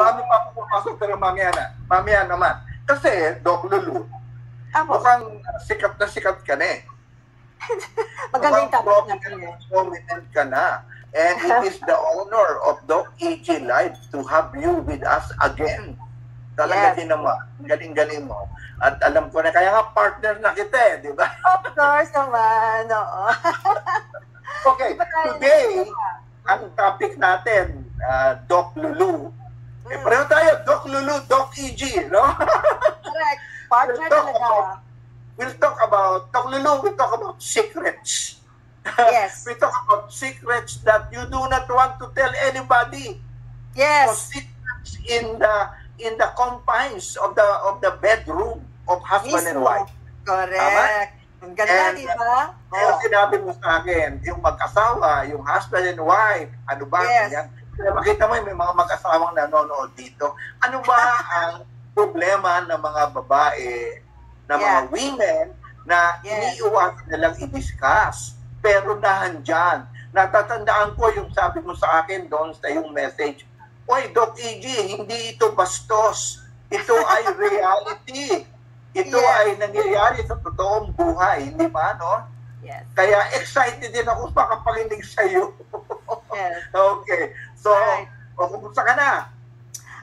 Marami pa pumapasok pero mamaya na. Mamaya naman. Kasi, Doc Lulu, Apo. mukhang sikat na sikat ka na eh. Maganda yung Mukhang natin eh. prominent ka na. And it is the honor of Doc E.G. Live to have you with us again. Talaga Yes. din naman. Galing-galing mo. At alam ko na, kaya nga partner na kita eh, di ba? Of course naman, oo. Okay, today, ang topic natin, uh, Doc Lulu. Eh, pareho tayo, Doc Lulu, Doc E.G., no? Correct. Partner We'll talk talaga. about- We'll talk about, Doc Lulu, we'll talk about secrets. Yes. we talk about secrets that you do not want to tell anybody. So Yes. secrets in the in the confines of the of the bedroom of husband and Mismo. wife. Correct. Ang ganda, And, di ba? Kaya Oh. sinabi mo sa akin, yung mag-asawa, yung husband and wife, ano ba, Yes. ganyan. Makita mo, may mga mag-asawang nanonood dito. Ano ba ang problema ng mga babae, ng mga Yeah. women, na Yes. iniiwasan nilang i-discuss, pero nahandyan. Natatandaan ko yung sabi mo sa akin doon sa yung message, Oy, Doc E.G., hindi ito bastos. Ito ay reality. Ito Yes. ay nangyayari sa totoong buhay, hindi ba, no? Yes. Kaya excited din ako makapakinig sa iyo. Yes. okay. So, Alright. o, kumusta ka na?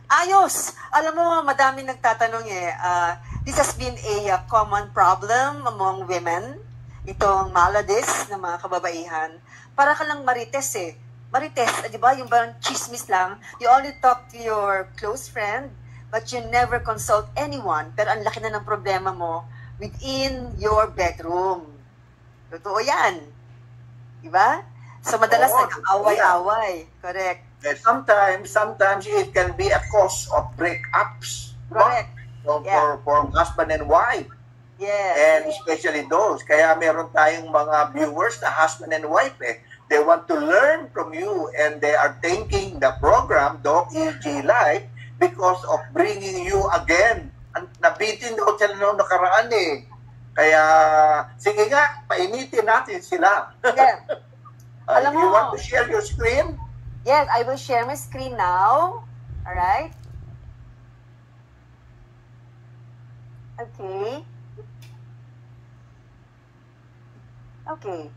Ayos! Alam mo, madami nagtatanong eh. ah, this has been a uh, common problem among women. Itong maladies ng mga kababaihan. Para ka lang marites eh. Marites, eh, di ba? Yung parang chismis lang. You only talk to your close friend, but you never consult anyone. Pero ang laki na ng problema mo within your bedroom. Totoo yan. Di ba? So, madalas Oo, nag-away-away. Correct. Eh, sometimes, sometimes it can be a cause of breakups. no? Correct. For, Yeah. for, for husband and wife. Yes. And especially those. Kaya meron tayong mga viewers na husband and wife eh. They want to learn from you and they are thanking the program, Doc E.G. Live, because of bringing you again. Nabitin daw sila noong nakaraan eh. Kaya, sige nga, painitin natin sila. Yeah. Uh, Alam you mo- want to share your screen? Yes, I will share my screen now. All right. Okay. Okay.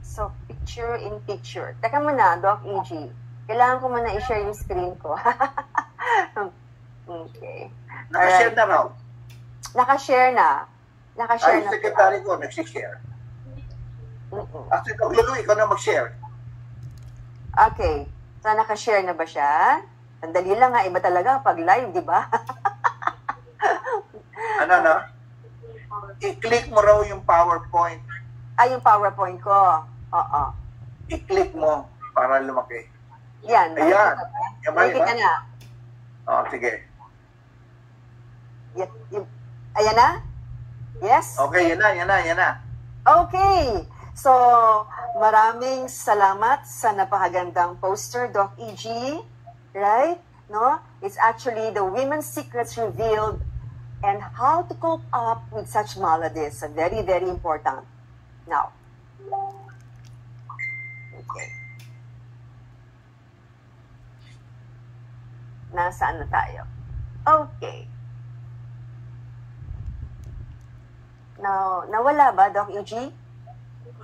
So, picture in picture. Teka muna, Doc E.G. Kailangan ko muna i-share yung screen ko. okay. Nakashare na raw. Nakashare na. Nakashare Ay, na. secretary ko, nagsishare. Mm-mm. Kung lulu, ikaw na mag-share. Okay. So, nakashare na ba siya? Sandali lang nga, iba talaga pag live, di ba? Ano na? I-click mo raw yung PowerPoint. Ay, yung PowerPoint ko. Oo. I-click mo para lumaki. Yan. Ayan. Yan ba, Nakikita na. Oh, sige. Yan, yung- Ayan na? Yes? Okay, yan na, yan na, yan na. Okay. So, maraming salamat sa napakagandang poster, Doc E.G. Right? No? It's actually the women's secrets revealed and how to cope up with such maladies. So very, very important. Now. Okay. Nasaan na tayo? Okay. Now, nawala ba, Doc E.G.?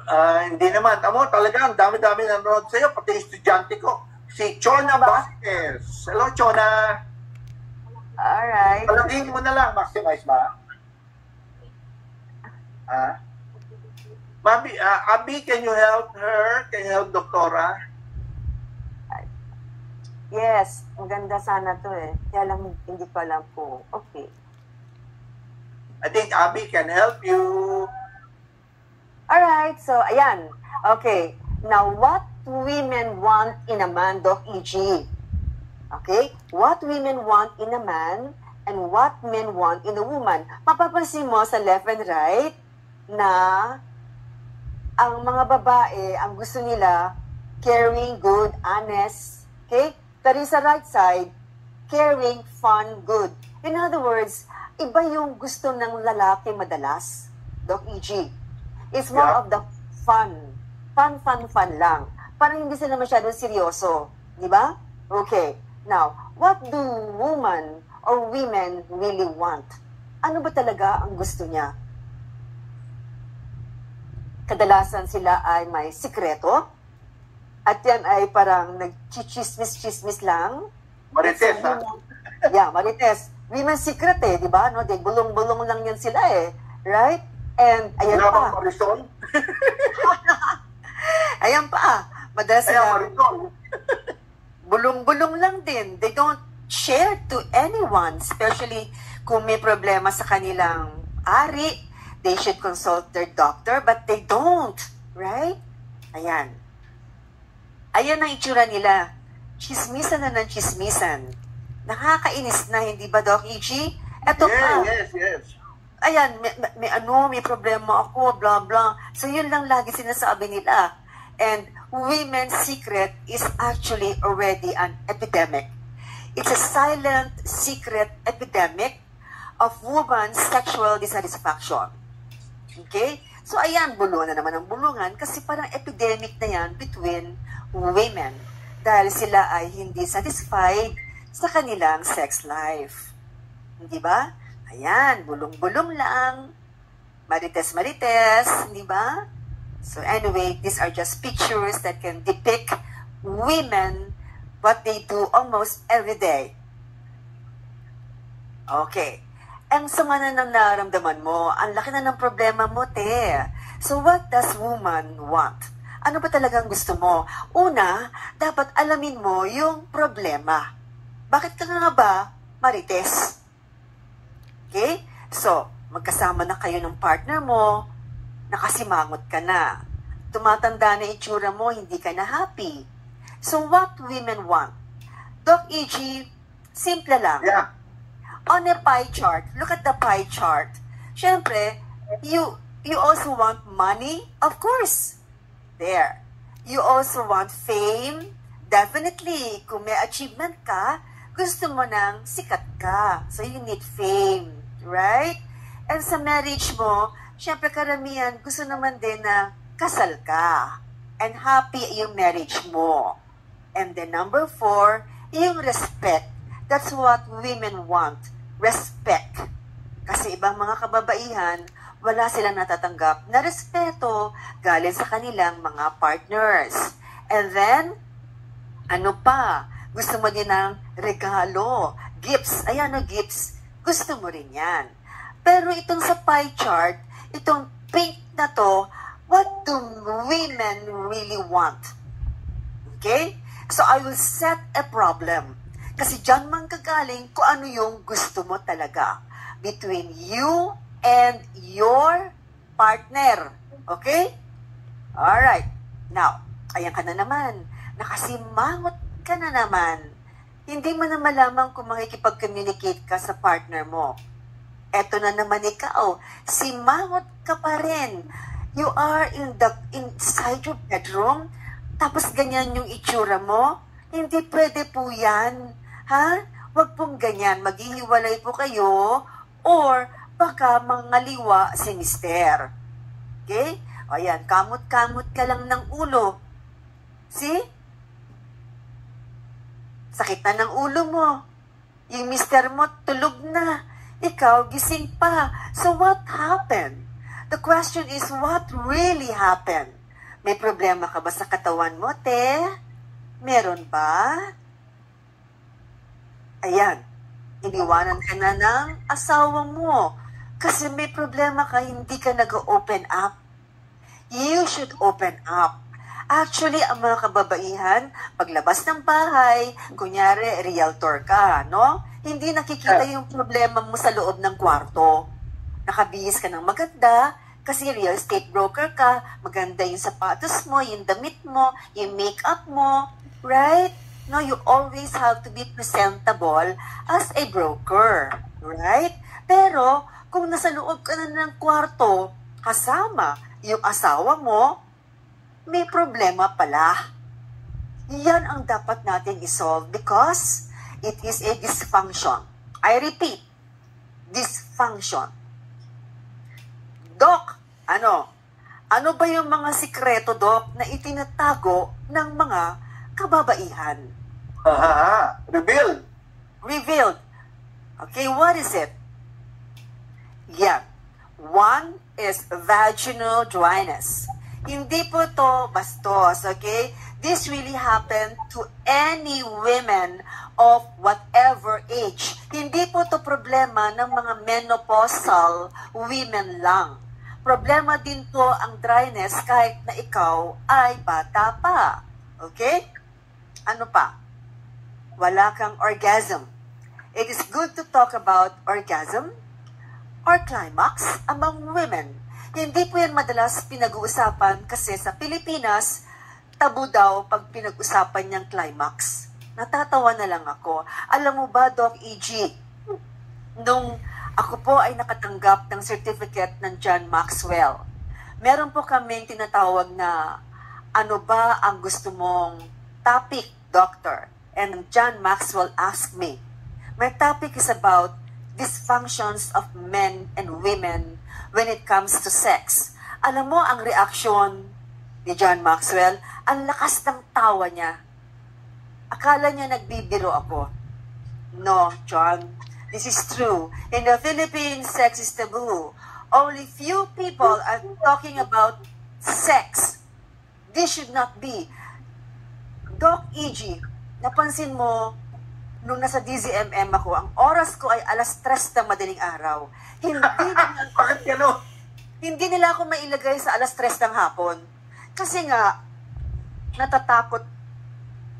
Ah, hindi naman. Amo, talaga, ang dami-dami nanonood sa'yo, pati estudyante ko. Si Chona? Vasquez. Hello, Chona. Alright. Palakihin mo na lang, maximize ba? Ah? Mabi, ah, Abi, can you help her? Can you help Doktora? Yes, maganda sana to eh. Kaya lang hindi ko alam po. Okay. I think Abi can help you. Alright, so ayan. Okay. Now, what women want in a man, Doc E.G.? Okay? What women want in a man and what men want in a woman. Mapapansin mo sa left and right na ang mga babae, ang gusto nila, caring, good, honest. Okay? Pero sa right side, caring, fun, good. In other words, iba yung gusto ng lalaki madalas, Doc E.G. It's more Yeah. of the fun. Fun, fun, fun lang. Parang hindi sila masyadong seryoso. Di ba? Okay. Now, what do woman or women really want? Ano ba talaga ang gusto niya? Kadalasan sila ay may sikreto at yan ay parang nag-chismis-chismis lang. Marites, ha? yeah, marites. Women's secret eh, di ba? No, bulong-bulong lang yan sila eh. Right? And ayan Wala pa. bang Marisol? Ayan pa. Madalas Kaya sila Marisol. bulong-bulong lang din. They don't share to anyone, especially kung may problema sa kanilang ari. They should consult their doctor, but they don't. Right? Ayan. Ayan ang itsura nila. Chismisan na ng chismisan. Nakakainis na, hindi ba, Doc E.G.? Eto Yes, pa. yes, yes. Ayan, may, may- ano, may problema ako, blah, blah. So, yun lang lagi sinasabi nila. And women's secret is actually already an epidemic. It's a silent, secret epidemic of woman's sexual dissatisfaction. Okay? So, ayan, bulungan na naman ang bulungan kasi parang epidemic na yan between women dahil sila ay hindi satisfied sa kanilang sex life. Hindi ba? Ayan, bulong-bulong lang. Marites-marites, hindi ba? So anyway, these are just pictures that can depict women what they do almost every day. Okay. Ang sama na ng naramdaman mo, ang laki na ng problema mo, te. So what does woman want? Ano ba talagang gusto mo? Una, dapat alamin mo yung problema. Bakit ka nga ba marites? Okay? So, magkasama na kayo ng partner mo, nakasimangot ka na. Tumatanda na itsura mo, hindi ka na happy. So, what women want? Doc E.G., simple lang. Yeah. On a pie chart, look at the pie chart. Siyempre, you, you also want money? Of course. There. You also want fame? Definitely. Kung may achievement ka, gusto mo nang sikat ka. So, you need fame. Right? And sa marriage mo, syempre karamihan, gusto naman din na kasal ka. And happy yung marriage mo. And then number four, yung respect. That's what women want. Respect. Kasi ibang mga kababaihan, wala silang natatanggap na respeto galing sa kanilang mga partners. And then, ano pa? Gusto mo din ng regalo, gifts. Ayan o, gifts. Gusto mo rin yan. Pero itong sa pie chart, itong pink na to, what do women really want? Okay? So I will set a problem. Kasi dyan man kagaling kung ano yung gusto mo talaga between you and your partner. Okay? Alright. Now, ayan ka na naman. Nakasimangot ka na naman. Hindi mo na malaman kung makikipag-communicate ka sa partner mo. Eto na naman ikaw. Simangot ka pa rin. You are in the inside your bedroom, tapos ganyan yung itsura mo. Hindi pwede po yan. Ha? Huwag pong ganyan. Maghihiwalay po kayo or baka mangaliwa si mister. Okay? O yan, kamot-kamot ka lang ng ulo. See? Sakit na ng ulo mo. Yung mister mo tulog na. Ikaw gising pa. So what happened? The question is, what really happened? May problema ka ba sa katawan mo, te? Meron ba? Ayan, iniwanan ka na ng asawa mo. Kasi may problema ka, hindi ka nag-open up. You should open up. Actually, ang mga kababaihan, paglabas ng bahay, kunyari, realtor ka, no? Hindi nakikita yung problema mo sa loob ng kwarto. Nakabihis ka ng maganda, kasi real estate broker ka, maganda yung sapatos mo, yung damit mo, yung makeup mo, right? No, you always have to be presentable as a broker, right? Pero, kung nasa loob ka na ng kwarto, kasama yung asawa mo, may problema pala. Yan ang dapat natin isolve because it is a dysfunction. I repeat, dysfunction. Doc, ano? Ano ba yung mga sikreto, Doc, na itinatago ng mga kababaihan? Aha, reveal. revealed. Okay, what is it? Yeah. One is vaginal dryness. Hindi po to bastos, okay? This really happened to any women of whatever age. Hindi po to problema ng mga menopausal women lang. Problema din po ang dryness kahit na ikaw ay bata pa. Okay? Ano pa? Wala kang orgasm. It is good to talk about orgasm or climax among women. Hindi po yan madalas pinag-uusapan kasi sa Pilipinas, tabu daw pag pinag-usapan niyang climax. Natatawa na lang ako. Alam mo ba, Doc E.G., nung ako po ay nakatanggap ng certificate ng John Maxwell, meron po kaming tinatawag na ano ba ang gusto mong topic, doctor? And John Maxwell asked me, my topic is about dysfunctions of men and women when it comes to sex. Alam mo ang reaksyon ni John Maxwell, ang lakas ng tawa niya. Akala niya nagbibiro ako. No, John, this is true. In the Philippines, sex is taboo. Only few people are talking about sex. This should not be. Doc E.G., napansin mo, nung nasa DZMM ako, ang oras ko ay alas 3 ng madaling araw. Hindi nila, Bakit gano'n? hindi nila ako mailagay sa alas 3 ng hapon. Kasi nga, natatakot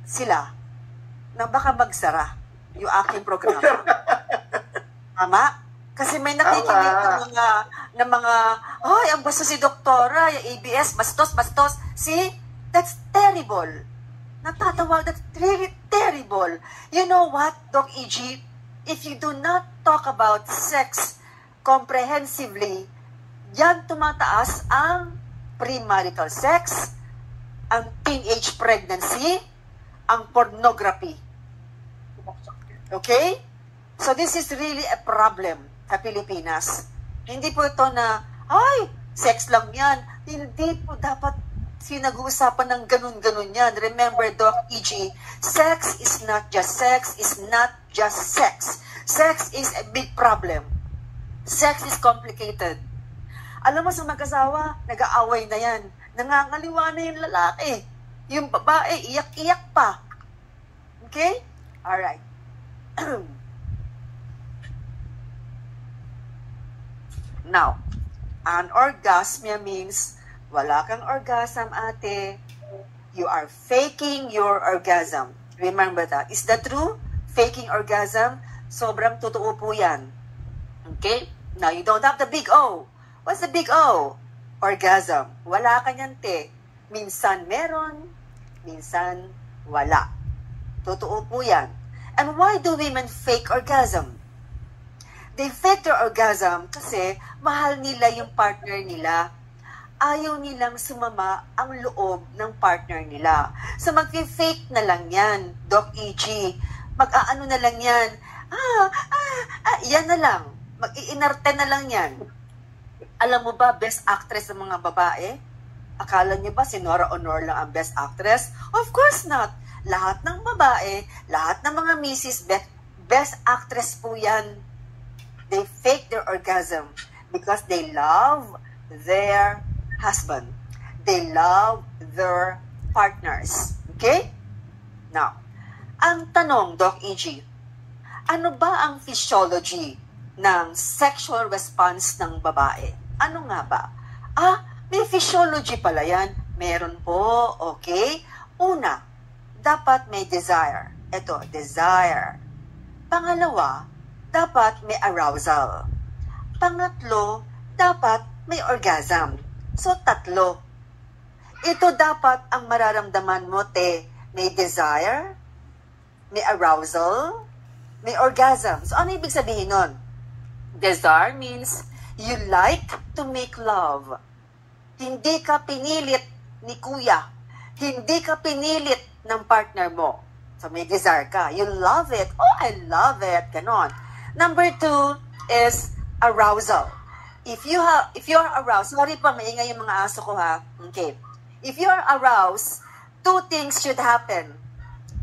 sila na baka magsara yung aking programa. Tama? Kasi may nakikinig ng mga, ng mga, ay, ang gusto si doktora, yung ABS, bastos, bastos. See? That's terrible. Natatawa, that's really terrible. You know what, Doc E.G.? If you do not talk about sex comprehensively, yan tumataas ang premarital sex, ang teenage pregnancy, ang pornography. Okay? So this is really a problem sa Pilipinas. Hindi po ito na, ay, sex lang yan. Hindi po dapat sinag-uusapan ng ganun-ganun yan. Remember, Doc E.G., sex is not just sex, is not just sex. Sex is a big problem. Sex is complicated. Alam mo sa mag-asawa, nag-aaway na yan. Nangangaliwa na yung lalaki. Yung babae, iyak-iyak pa. Okay? Alright. Now, an orgasmia means wala kang orgasm, ate. You are faking your orgasm. Remember that. Is that true? Faking orgasm? Sobrang totoo po yan. Okay? Now, you don't have the big O. What's the big O? Orgasm. Wala ka niyan, te. Minsan meron, minsan wala. Totoo po yan. And why do women fake orgasm? They fake their orgasm kasi mahal nila yung partner nila. Ayaw nilang sumama ang loob ng partner nila. So mag-fake na lang yan, Doc E.G. Mag-aano na lang yan. Ah, ah, ah, yan na lang. Mag-iinarte na lang yan. Alam mo ba, best actress ng mga babae? Akala niyo ba si Nora Honor lang ang best actress? Of course not. Lahat ng babae, lahat ng mga misis, best, best actress po yan. They fake their orgasm because they love their husband. They love their partners. Okay? Now, ang tanong, Doc E.G., ano ba ang physiology ng sexual response ng babae? Ano nga ba? Ah, may physiology pala yan. Meron po, okay? Una, dapat may desire. Ito, desire. Pangalawa, dapat may arousal. Pangatlo, dapat may orgasm. So, tatlo. Ito dapat ang mararamdaman mo, te. May desire, may arousal, may orgasm. So, ano ibig sabihin nun? Desire means you like to make love. Hindi ka pinilit ni kuya. Hindi ka pinilit ng partner mo. So, may desire ka. You love it. Oh, I love it. Ganon. Number two is arousal. If you have, if you are aroused, sorry pa, maingay yung mga aso ko ha. Okay. If you are aroused, two things should happen.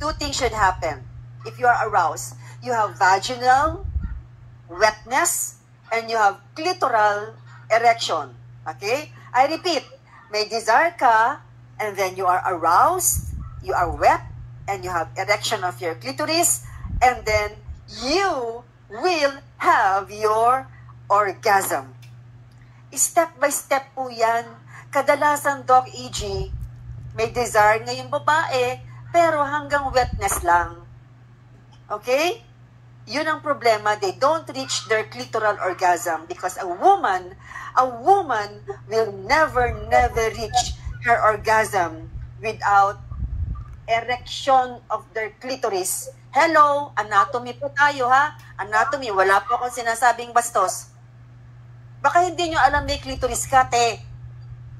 Two things should happen. If you are aroused, you have vaginal wetness, and you have clitoral erection. Okay? I repeat, may desire ka, and then you are aroused, you are wet, and you have erection of your clitoris, and then you will have your orgasm. Step by step po yan. Kadalasan, Doc EG, may desire ngayong babae, pero hanggang wetness lang. Okay? Yun ang problema. They don't reach their clitoral orgasm because a woman, a woman will never, never reach her orgasm without erection of their clitoris. Hello, anatomy po tayo ha. Anatomy, wala po akong sinasabing bastos. Baka hindi nyo alam may clitoris ka, te.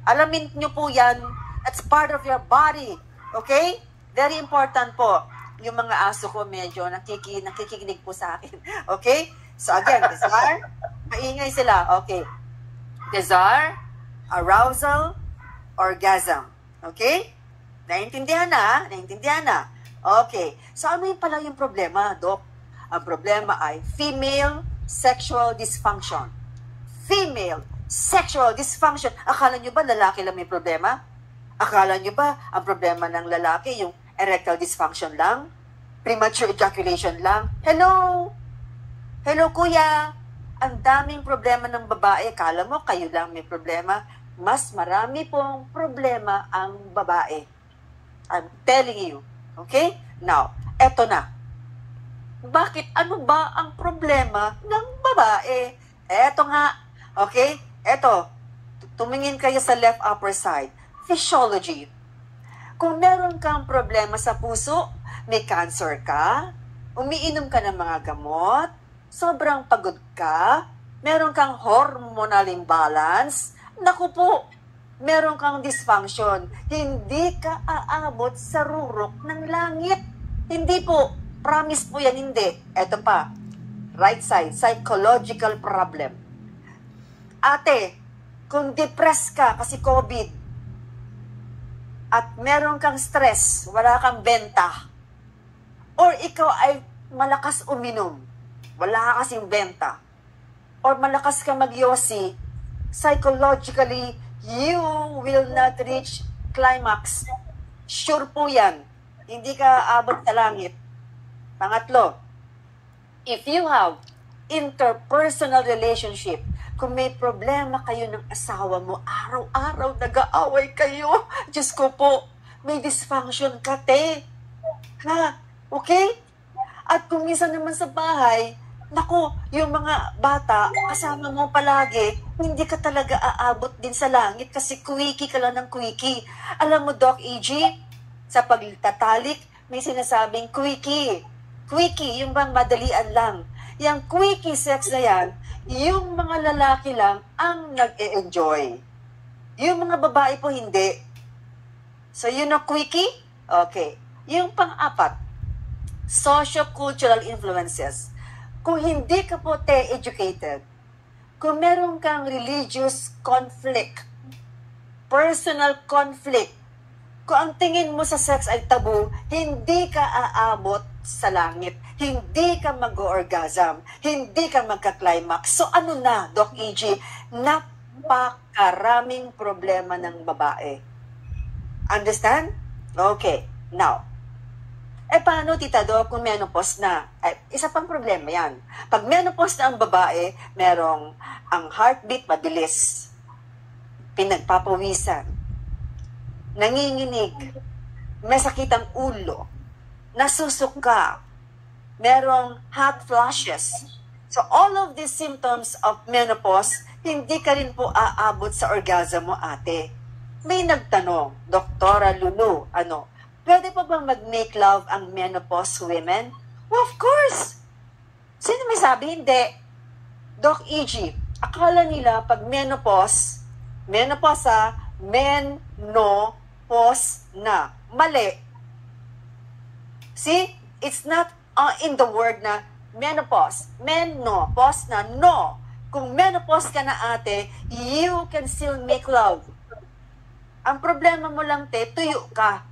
Alamin nyo po yan. That's part of your body. Okay? Very important po. Yung mga aso ko medyo nakiki, nakikinig po sa akin. Okay? So again, desire, maingay sila. Okay. Desire, arousal, orgasm. Okay? Naintindihan na? Naintindihan na? Okay. So ano yung pala yung problema, Dok? Ang problema ay female sexual dysfunction female sexual dysfunction. Akala nyo ba lalaki lang may problema? Akala nyo ba ang problema ng lalaki yung erectile dysfunction lang? Premature ejaculation lang? Hello? Hello, kuya? Ang daming problema ng babae. Akala mo kayo lang may problema. Mas marami pong problema ang babae. I'm telling you. Okay? Now, eto na. Bakit ano ba ang problema ng babae? Eto nga, Okay? Eto, tumingin kayo sa left upper side. Physiology. Kung meron kang problema sa puso, may cancer ka, umiinom ka ng mga gamot, sobrang pagod ka, meron kang hormonal imbalance, naku po, meron kang dysfunction, hindi ka aabot sa rurok ng langit. Hindi po, promise po yan, hindi. Eto pa, right side, psychological problem Ate, kung depressed ka kasi COVID, at meron kang stress, wala kang benta, or ikaw ay malakas uminom, wala ka kasing benta, or malakas ka magyosi, psychologically, you will not reach climax. Sure po yan. Hindi ka abot sa langit. Pangatlo, if you have interpersonal relationship kung may problema kayo ng asawa mo, araw-araw nag-aaway kayo. Diyos ko po, may dysfunction ka, te. Ha? Okay? At kung minsan naman sa bahay, Nako, yung mga bata, kasama mo palagi, hindi ka talaga aabot din sa langit kasi quickie ka lang ng quickie. Alam mo, Doc E.G., sa pagtatalik, may sinasabing quickie. Quickie, yung bang madalian lang. Yung quickie sex na yan, yung mga lalaki lang ang nag-e-enjoy. Yung mga babae po hindi. So, yun ang quickie? Okay. Yung pang-apat, socio-cultural influences. Kung hindi ka po te-educated, kung meron kang religious conflict, personal conflict, kung ang tingin mo sa sex ay tabu, hindi ka aabot sa langit. Hindi ka mag-orgasm. Hindi ka magka-climax. So ano na, Doc E.G.? Napakaraming problema ng babae. Understand? Okay. Now, eh paano, Tita Doc, kung menopause na? Eh, isa pang problema yan. Pag menopause na ang babae, merong ang heartbeat mabilis. Pinagpapawisan nanginginig, may sakit ang ulo, nasusuka, merong hot flashes. So all of these symptoms of menopause, hindi ka rin po aabot sa orgasm mo ate. May nagtanong, Doktora Lulu, ano, pwede pa bang mag-make love ang menopause women? Well, of course! Sino may sabi? Hindi. Doc E.G., akala nila pag menopause, menopause ha, men, no, pause na. Mali. See? It's not uh, in the word na menopause. Men, no. Pause na, no. Kung menopause ka na ate, you can still make love. Ang problema mo lang, te, tuyo ka.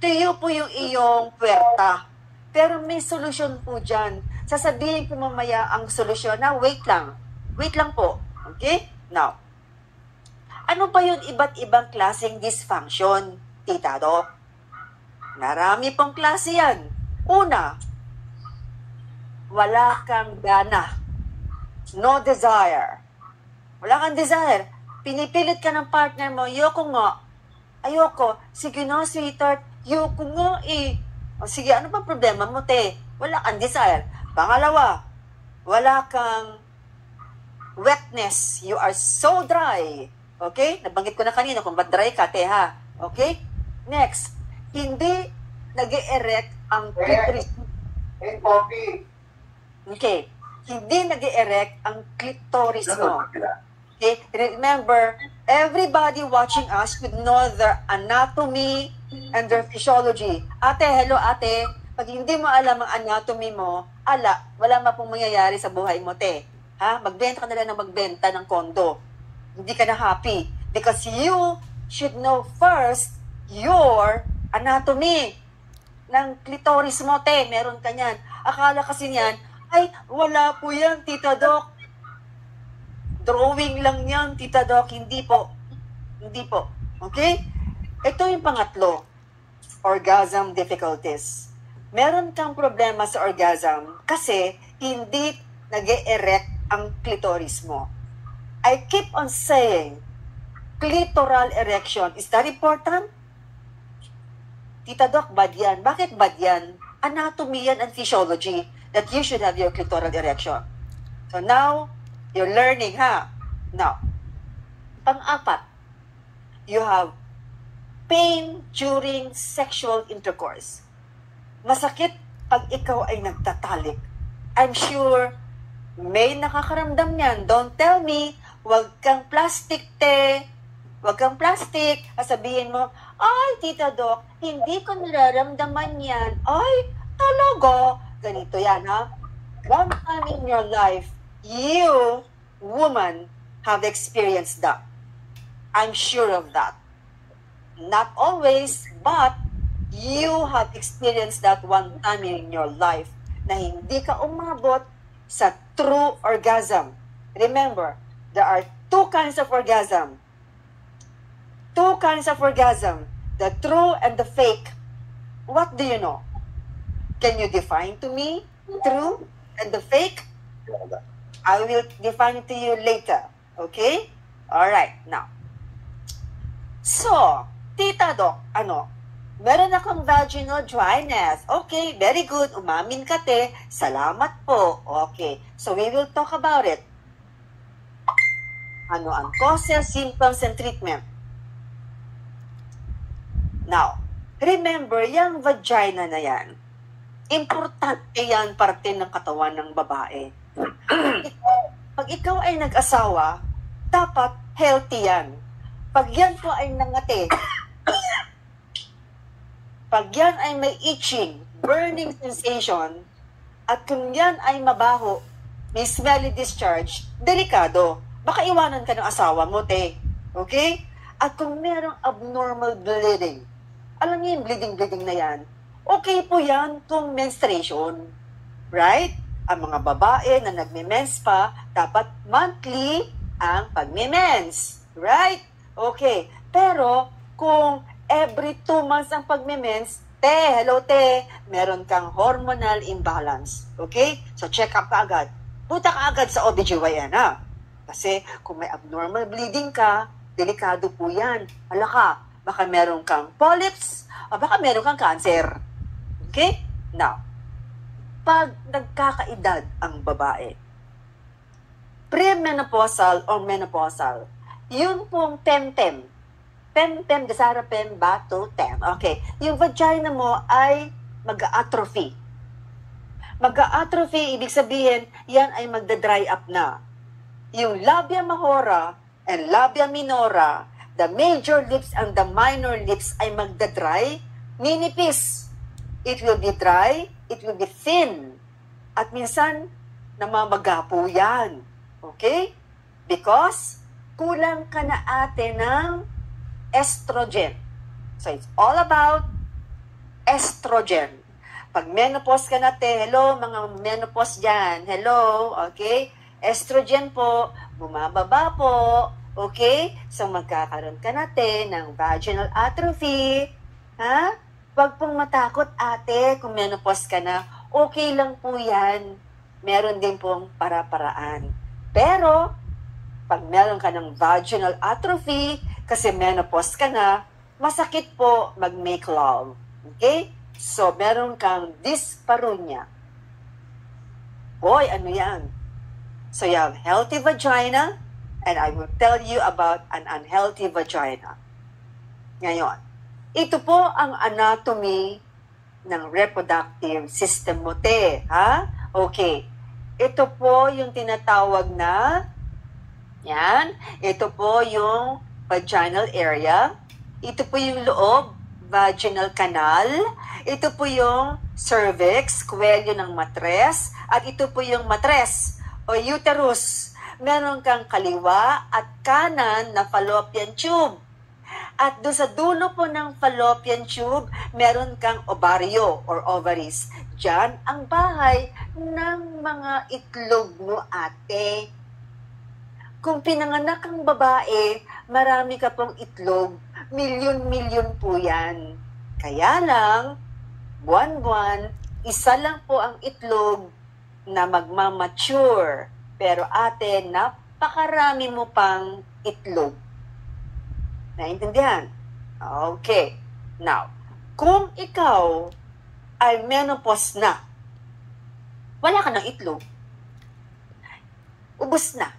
Tuyo po yung iyong puwerta. Pero may solusyon po dyan. sasabihin ko mamaya ang solusyon na wait lang. Wait lang po. Okay? Now, ano ba yung iba't ibang klaseng dysfunction, tita do? Marami pong klase yan. Una, wala kang gana. No desire. Wala kang desire. Pinipilit ka ng partner mo, yoko nga. Ayoko. Sige na, sweetheart. Yoko nga eh. O sige, ano ba problema mo, te? Wala kang desire. Pangalawa, wala kang wetness. You are so dry. Okay? Nabanggit ko na kanina kung ba't dry ka, te, ha? Okay? Next, hindi nag erect ang clitoris. Hey, coffee. Okay. Hindi nag erect ang clitoris mo. Okay? Remember, everybody watching us should know their anatomy and their physiology. Ate, hello ate. Pag hindi mo alam ang anatomy mo, ala, wala ma pong mangyayari sa buhay mo, te. Ha? Magbenta ka na lang ng magbenta ng kondo. Hindi ka na happy. Because you should know first your anatomy ng clitoris mo, te. Meron ka niyan. Akala kasi niyan, ay, wala po yan, Tita Doc. Drawing lang yan, Tita Doc. Hindi po. Hindi po. Okay? Ito yung pangatlo. Orgasm difficulties. Meron kang problema sa orgasm kasi hindi nag erect ang clitoris mo. I keep on saying, clitoral erection, is that important? Tita Doc, bad yan. Bakit bad yan? Anatomy yan and physiology that you should have your clitoral erection. So now, you're learning, ha? Now, pang-apat, you have pain during sexual intercourse. Masakit pag ikaw ay nagtatalik. I'm sure may nakakaramdam niyan. Don't tell me, wag kang plastic, te. Wag kang plastic. Sabihin mo, ay, Tita Doc, hindi ko nararamdaman yan. Ay, talaga. Ganito yan, ha? One time in your life, you, woman, have experienced that. I'm sure of that. Not always, but you have experienced that one time in your life na hindi ka umabot sa true orgasm. Remember, there are two kinds of orgasm. Two kinds of orgasm. The true and the fake. What do you know? Can you define to me true and the fake? I will define to you later. Okay? Alright, now. So, Tita Doc, ano, meron akong vaginal dryness. Okay, very good. Umamin ka, te. Salamat po. Okay, so we will talk about it. Ano ang causes, symptoms, and treatment? Now, remember, yung vagina na yan, importante yan parte ng katawan ng babae. Pag ikaw ay nag-asawa, dapat healthy yan. Pag yan po ay nangate, pag yan ay may itching, burning sensation, at kung yan ay mabaho, may smelly discharge, delikado. Baka iwanan ka ng asawa mo, te. Okay? At kung merong abnormal bleeding, alam niyo yung bleeding-bleeding na yan, okay po yan kung menstruation. Right? Ang mga babae na nagme-mens pa, dapat monthly ang pagme-mens. Right? Okay. Pero, kung every two months ang pagme-mens, te, hello te, meron kang hormonal imbalance. Okay? So, check up ka agad. Punta ka agad sa OBGYN, ha? Kasi, kung may abnormal bleeding ka, delikado po yan. Hala ka, baka meron kang polyps, o baka meron kang cancer. Okay? Now, pag nagkakaedad ang babae, premenopausal or menopausal, yun pong temtem. Temtem, gasara pem, bato, tem. Okay. Yung vagina mo ay mag-atrophy. Mag-atrophy, ibig sabihin, yan ay magda-dry up na. Yung labia majora and labia minora, the major lips and the minor lips ay magda-dry, ninipis. It will be dry, it will be thin. At minsan, namamaga po yan. Okay? Because, kulang ka na ate ng estrogen. So, it's all about estrogen. pag menopause ka na, te, hello, mga menopause dyan, hello, okay? Estrogen po, bumababa po, okay? So, magkakaroon ka natin ng vaginal atrophy, ha? Huwag pong matakot, ate, kung menopause ka na, okay lang po yan. Meron din pong para-paraan. Pero, pag meron ka ng vaginal atrophy, kasi menopause ka na, masakit po mag-make love. Okay? So, meron kang dyspareunia. Boy, ano yan? So, you have healthy vagina, and I will tell you about an unhealthy vagina. Ngayon, ito po ang anatomy ng reproductive system mo, te. Ha? Okay. Ito po yung tinatawag na, yan, ito po yung vaginal area. Ito po yung loob, vaginal canal. Ito po yung cervix, kwelyo ng matres. At ito po yung matres o uterus. Meron kang kaliwa at kanan na fallopian tube. At doon sa dulo po ng fallopian tube, meron kang ovaryo or ovaries. Diyan ang bahay ng mga itlog mo, ate. Kung pinanganak kang babae, marami ka pong itlog. Milyon-milyon po yan. Kaya lang, buwan-buwan, isa lang po ang itlog na magmamature. Pero ate, napakarami mo pang itlog. Naintindihan? Okay. Now, kung ikaw ay menopause na, wala ka ng itlog. Ubus na.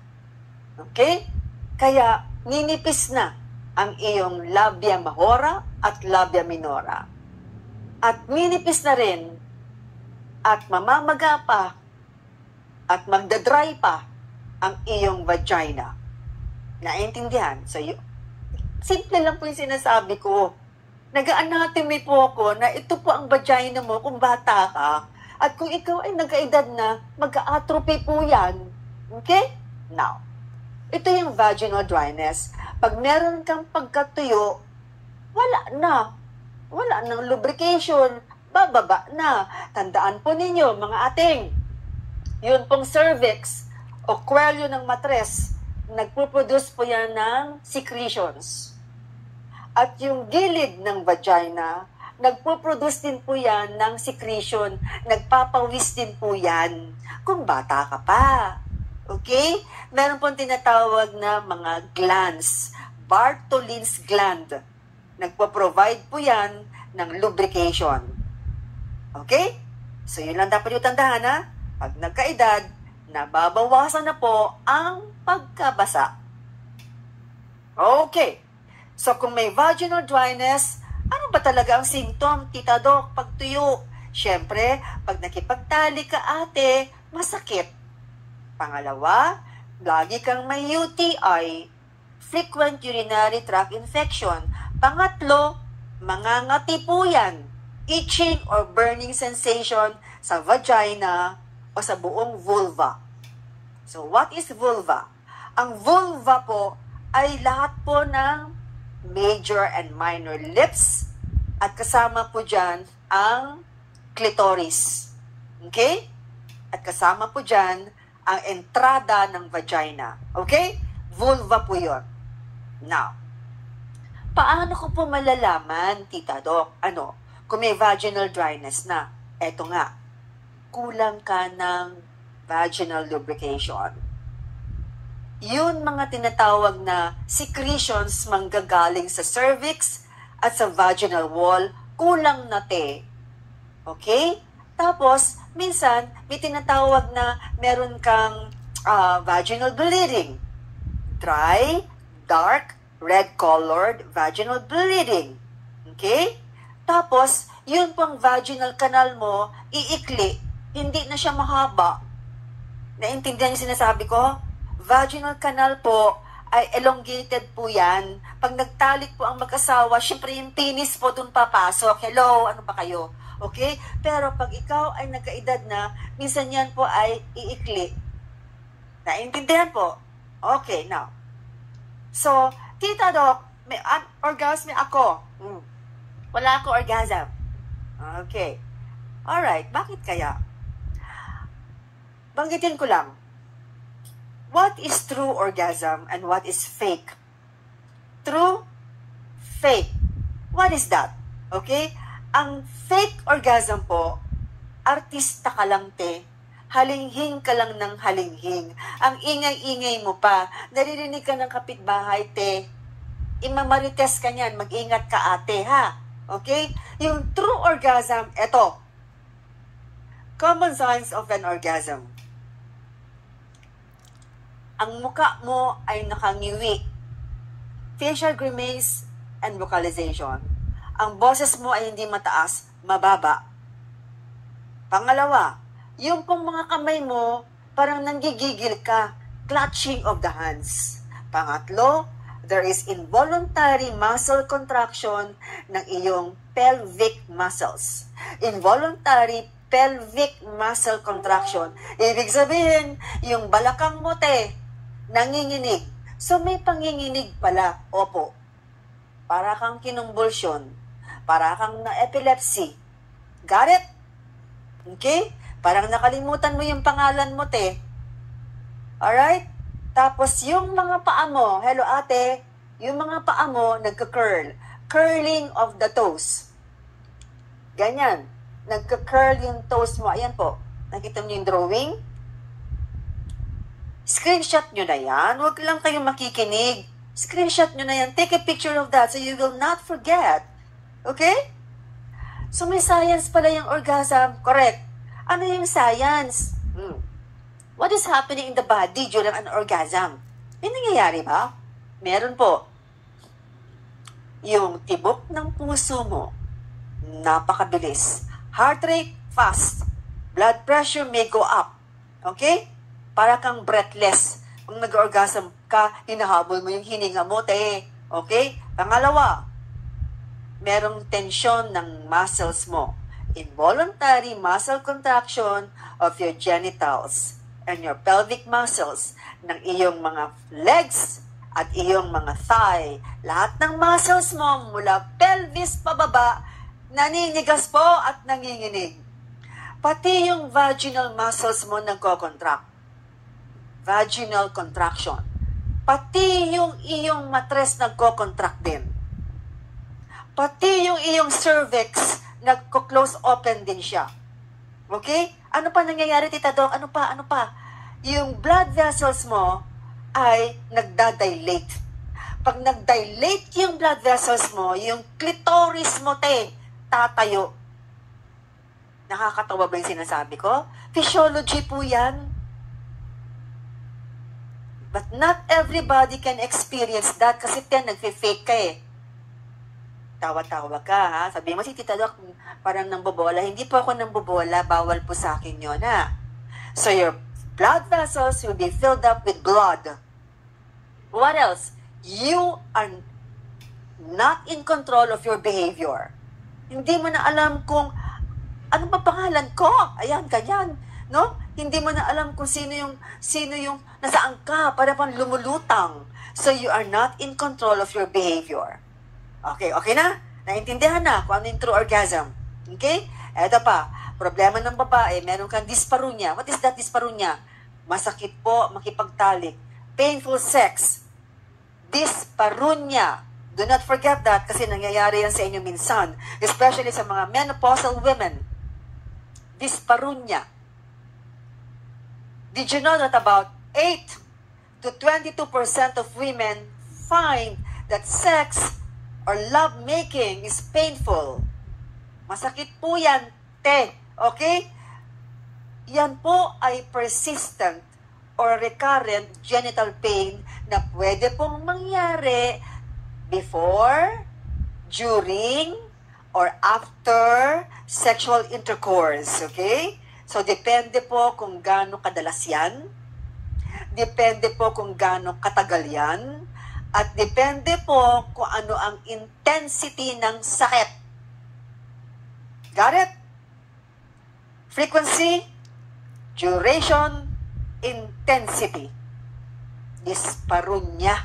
Okay? Kaya ninipis na ang iyong labia majora at labia minora. At ninipis na rin at mamamaga pa at magdadry pa ang iyong vagina. Naintindihan? So, y- simple lang po yung sinasabi ko. Nag-anatomy po ako na ito po ang vagina mo kung bata ka. At kung ikaw ay nagkaedad na, mag-atrophy po yan. Okay? Now, ito yung vaginal dryness. Pag meron kang pagkatuyo, wala na. Wala nang lubrication. Bababa na. Tandaan po ninyo, mga ating, yun pong cervix o kwelyo ng matres, nagpo-produce po yan ng secretions. At yung gilid ng vagina, nagpo-produce din po yan ng secretion. Nagpapawis din po yan kung bata ka pa. Okay? Meron pong tinatawag na mga glands. Bartholin's gland. Nagpo-provide po yan ng lubrication. Okay? So, yun lang dapat yung tandaan ha. Pag nagkaedad, nababawasan na po ang pagkabasa. Okay. So, kung may vaginal dryness, ano ba talaga ang symptom, tita Doc, pagtuyo? Siyempre, pag nakipagtali ka ate, masakit. Pangalawa, lagi kang may UTI, frequent urinary tract infection. Pangatlo, mangangati po yan, itching or burning sensation sa vagina o sa buong vulva. So, what is vulva? Ang vulva po ay lahat po ng major and minor lips at kasama po dyan ang clitoris. Okay? At kasama po dyan ang entrada ng vagina. Okay? Vulva po yon. Now, paano ko po malalaman, Tita Doc, ano, kung may vaginal dryness na? Eto nga, kulang ka ng vaginal lubrication. Yun mga tinatawag na secretions manggagaling sa cervix at sa vaginal wall, kulang na te. Okay? Tapos, minsan, may tinatawag na meron kang uh, vaginal bleeding. Dry, dark, red-colored vaginal bleeding. Okay? Tapos, yun pong vaginal canal mo, iikli. Hindi na siya mahaba. Naintindihan yung sinasabi ko? Vaginal canal po ay elongated po yan. Pag nagtalik po ang mag-asawa, syempre yung penis po dun papasok. Hello, ano ba kayo? Okay? Pero pag ikaw ay nagkaedad na, minsan yan po ay iikli. Naintindihan po? Okay, now. So, Tita Doc, may orgasm ako. Hmm. Wala ako orgasm. Okay. Alright, bakit kaya? Banggitin ko lang. What is true orgasm and what is fake? True, fake. What is that? Okay? Ang fake orgasm po, artista ka lang te, halinghing ka lang ng halinghing. Ang ingay-ingay mo pa, naririnig ka ng kapitbahay te, imamarites ka niyan, mag-ingat ka ate ha. Okay? Yung true orgasm, eto. Common signs of an orgasm ang muka mo ay nakangiwi. Facial grimace and vocalization. Ang boses mo ay hindi mataas, mababa. Pangalawa, yung pong mga kamay mo, parang nanggigigil ka, clutching of the hands. Pangatlo, there is involuntary muscle contraction ng iyong pelvic muscles. Involuntary pelvic muscle contraction. Ibig sabihin, yung balakang mo te, nanginginig. So may panginginig pala, opo. Para kang kinumbulsyon. Para kang na-epilepsy. Got it? Okay? Parang nakalimutan mo yung pangalan mo, te. Alright? Tapos yung mga paa mo, hello ate, yung mga paa mo nagka-curl. Curling of the toes. Ganyan. Nagka-curl yung toes mo. Ayan po. Nakita mo yung drawing? Screenshot nyo na yan. Huwag lang kayong makikinig. Screenshot nyo na yan. Take a picture of that so you will not forget. Okay? So may science pala yung orgasm. Correct. Ano yung science? Hmm. What is happening in the body during an orgasm? May nangyayari ba? Meron po. Yung tibok ng puso mo, napakabilis. Heart rate, fast. Blood pressure may go up. Okay? Para kang breathless. Pag nag-orgasm ka, hinahabol mo yung hininga mo, te. Okay? Pangalawa, merong tensyon ng muscles mo. Involuntary muscle contraction of your genitals and your pelvic muscles ng iyong mga legs at iyong mga thigh. Lahat ng muscles mo mula pelvis pababa, naninigas po at nanginginig. Pati yung vaginal muscles mo nagko-contract vaginal contraction. Pati yung iyong matres nagko-contract din. Pati yung iyong cervix nagko-close open din siya. Okay? Ano pa nangyayari, Tita Doc? Ano pa? Ano pa? Yung blood vessels mo ay nagda-dilate. Pag nag-dilate yung blood vessels mo, yung clitoris mo, te, tatayo. Nakakatawa ba yung sinasabi ko? Physiology po yan. But not everybody can experience that kasi ten, nagfe-fake ka eh. Tawa-tawa ka ha. Sabi mo si Tita Doc, parang nambobola. Hindi po ako nambobola, bawal po sa akin yun ha. So your blood vessels will be filled up with blood. What else? You are not in control of your behavior. Hindi mo na alam kung ano ba pangalan ko? Ayan, ganyan. No? Hindi mo na alam kung sino yung, sino yung nasaan ka, para pang lumulutang. So you are not in control of your behavior. Okay, okay na? Naintindihan na kung ano yung true orgasm. Okay? Eto pa, problema ng babae, meron kang disparunya. What is that disparunya? Masakit po, makipagtalik. Painful sex. Disparunya. Do not forget that kasi nangyayari yan sa inyo minsan. Especially sa mga menopausal women. Disparunya. Did you know that about 8 to 22% of women find that sex or love making is painful? Masakit po yan, te. Okay? Yan po ay persistent or recurrent genital pain na pwede pong mangyari before, during, or after sexual intercourse. Okay? So, depende po kung gaano kadalas yan. Depende po kung gaano katagal yan. At depende po kung ano ang intensity ng sakit. Got it? Frequency, duration, intensity. Disparunya.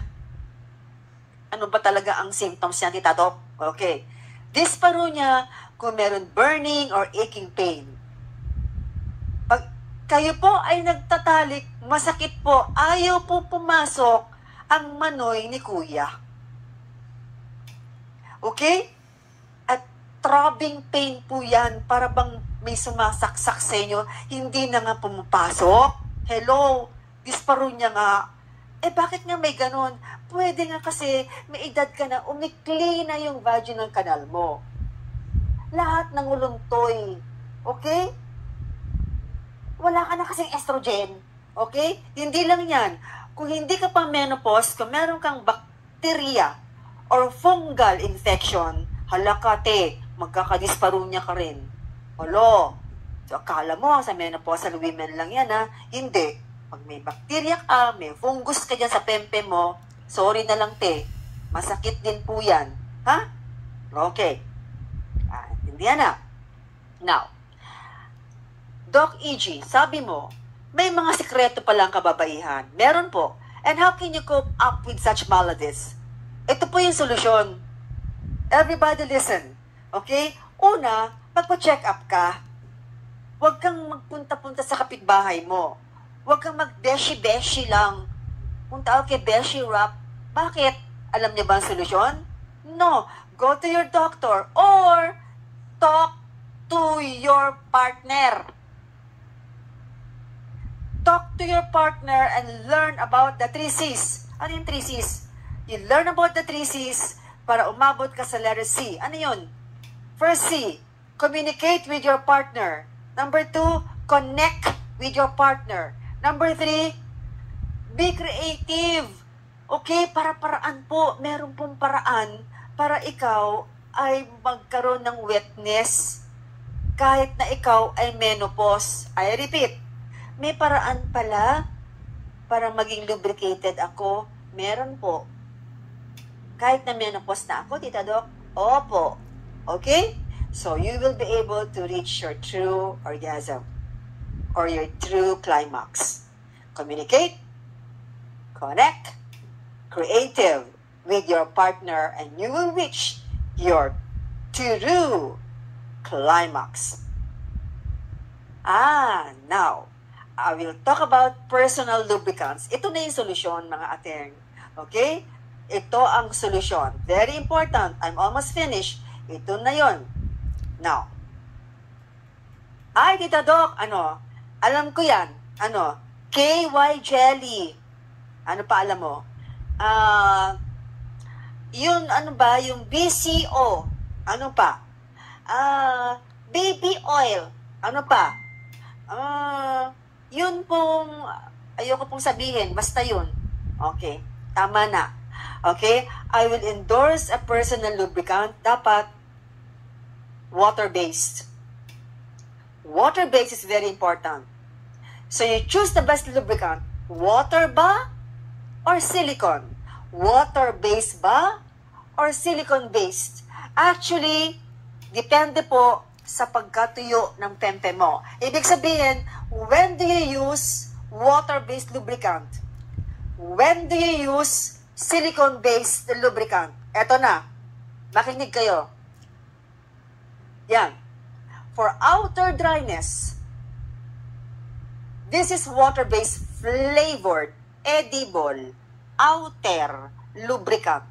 Ano ba talaga ang symptoms niya, Tita Doc? Okay. Disparunya kung meron burning or aching pain. Kayo po ay nagtatalik, masakit po, ayaw po pumasok ang manoy ni kuya. Okay? At throbbing pain po yan, para bang may sumasaksak sa inyo, hindi na nga pumapasok. Hello, disparunya nga. Eh bakit nga may ganon? Pwede nga kasi may edad ka na, umikli na yung vaginal canal mo. Lahat ng uluntoy. Okay? Wala ka na kasing estrogen. Okay? Hindi lang yan. Kung hindi ka pa menopause, kung meron kang bakterya or fungal infection, halakate, magkakadisparunya ka rin. Olo, so akala mo sa menopausal women lang yan ha? Hindi. Pag may bakterya ka, may fungus ka dyan sa pempe mo, sorry na lang te, masakit din po yan. Ha? Okay. Ah, hindi na. Now, Doc E.G., sabi mo, may mga sikreto palang kababaihan. Meron po. And how can you cope up with such maladies? Ito po yung solusyon. Everybody listen. Okay? Una, magpa-check up ka. Huwag kang magpunta-punta sa kapitbahay mo. Huwag kang mag-beshi-beshi lang. Punta ako kay Beshi Rap. Bakit? Alam niyo ba ang solusyon? No. Go to your doctor or talk to your partner. Talk to your partner and learn about the three C's. Ano yung three C's? You learn about the three C's para umabot ka sa letter C. Ano yun? First C, communicate with your partner. Number two, connect with your partner. Number three, be creative. Okay, para-paraan po. Meron pong paraan para ikaw ay magkaroon ng wetness kahit na ikaw ay menopause. I repeat, may paraan pala para maging lubricated ako. Meron po. Kahit na menopause na ako, Tita Doc, opo. Okay? So, you will be able to reach your true orgasm or your true climax. Communicate, connect, creative with your partner, and you will reach your true climax. Ah, now, I will talk about personal lubricants. Ito na yung solusyon, mga ateng. Okay? Ito ang solusyon. Very important. I'm almost finished. Ito na yon. Now, ay, Tita Doc, ano, alam ko yan. Ano, KY Jelly. Ano pa alam mo? Ah, yun, ano ba, yung BCO. Ano pa? Ah, baby oil. Ano pa? Ah, yun pong, ayoko pong sabihin, basta yun. Okay, tama na. Okay, I will endorse a personal lubricant. Dapat water-based. Water-based is very important. So you choose the best lubricant. Water ba or silicone? Water-based ba or silicone-based? Actually, depende po sa pagkatuyo ng pempe mo. Ibig sabihin, when do you use water-based lubricant? When do you use silicone-based lubricant? Eto na. Makinig kayo. Yan. For outer dryness, this is water-based flavored, edible, outer lubricant.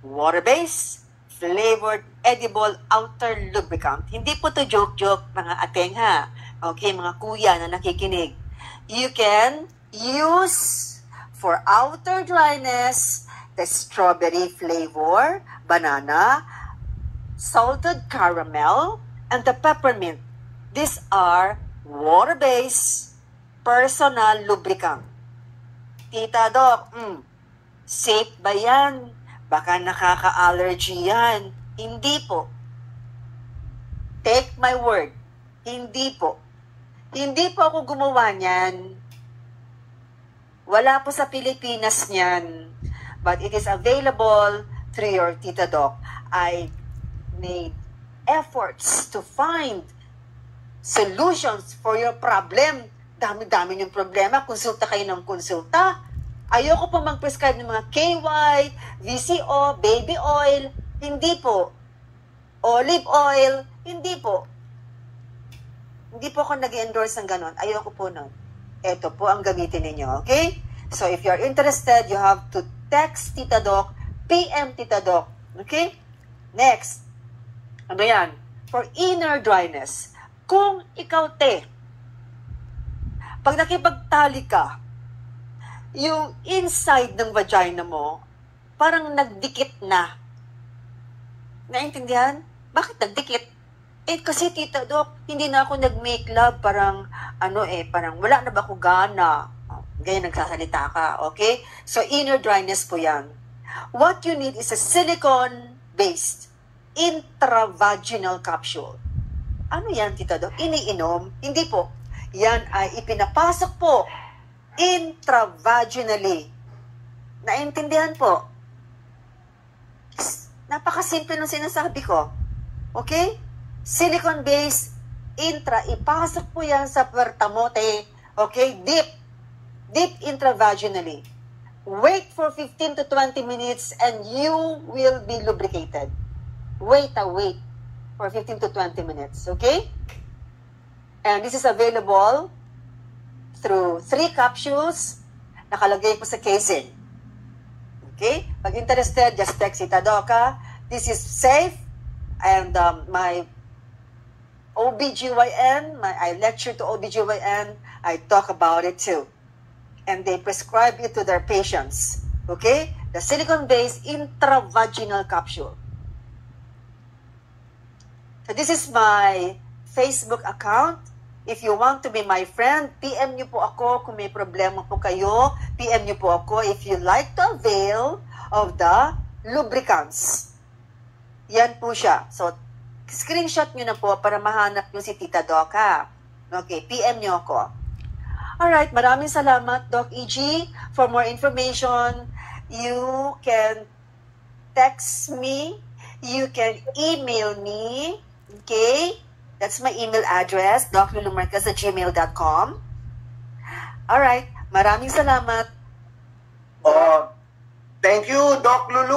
Water-based, flavored, edible, outer lubricant. Hindi po to joke-joke, mga ateng ha. Okay, mga kuya na nakikinig. You can use for outer dryness, the strawberry flavor, banana, salted caramel, and the peppermint. These are water-based personal lubricant. Tita Doc, mm, safe ba yan? Baka nakaka-allergy yan. Hindi po. Take my word. Hindi po. Hindi po ako gumawa niyan. Wala po sa Pilipinas niyan. But it is available through your Tita Doc. I made efforts to find solutions for your problem. Dami-dami yung problema. Konsulta kayo ng konsulta. Ayoko po mag-prescribe ng mga KY, VCO, baby oil. Hindi po. Olive oil. Hindi po. Hindi po ako nag-endorse ng ganon. Ayoko po nun. Ito po ang gamitin ninyo, okay? So, if you're interested, you have to text Tita Doc, PM Tita Doc, okay? Next. Ano yan? For inner dryness. Kung ikaw, te, pag nakipagtali ka, yung inside ng vagina mo, parang nagdikit na. Naintindihan? Bakit nagdikit? Eh, kasi tita Doc, hindi na ako nag-make love, parang, ano eh, parang wala na ba ako gana? Oh, Ganyan nagsasalita ka, okay? So, inner dryness po yan. What you need is a silicone-based intravaginal capsule. Ano yan, tita Doc? Iniinom? Hindi po. Yan ay ipinapasok po intravaginally. Naintindihan po? Napakasimple ng sinasabi ko. Okay? Silicone-based intra. Ipasok po yan sa puertamote. Okay? Deep. Deep intravaginally. Wait for 15 to 20 minutes and you will be lubricated. Wait a wait for 15 to 20 minutes. Okay? And this is available through three capsules. Nakalagay po sa casing. Okay? Pag interested, just text Ita Doca. This is safe. And um, my OBGYN, my, I lecture to OBGYN, I talk about it too. And they prescribe it to their patients. Okay? The silicone-based intravaginal capsule. So this is my Facebook account. If you want to be my friend, PM niyo po ako kung may problema po kayo. PM niyo po ako if you like to avail of the lubricants. Yan po siya. So, screenshot nyo na po para mahanap nyo si Tita Doc, ha? Okay, PM nyo ako. Alright, maraming salamat, Doc EG. For more information, you can text me, you can email me, okay? That's my email address, doclulumarcas at gmail.com. Alright, maraming salamat. Oh, thank you, Doc Lulu.